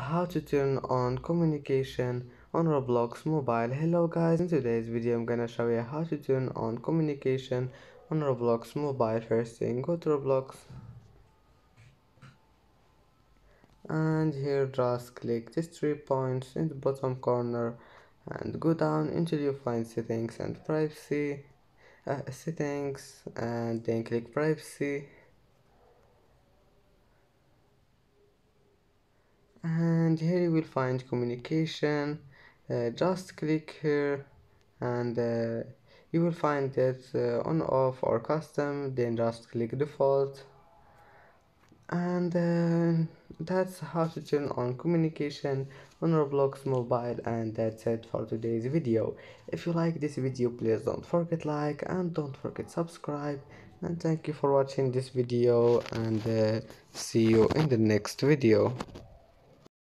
how to turn on communication on Roblox mobile. Hello guys. In today's video I'm gonna show you how to turn on communication on Roblox mobile first thing. Go to Roblox. And here just click these three points in the bottom corner and go down until you find settings and privacy uh, settings and then click privacy and here you will find communication. Uh, just click here and uh, you will find that uh, on off or custom. Then just click default. And uh, that's how to turn on communication on roblox mobile and that's it for today's video. If you like this video please don't forget like and don't forget subscribe. And thank you for watching this video and uh, see you in the next video